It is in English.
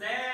there.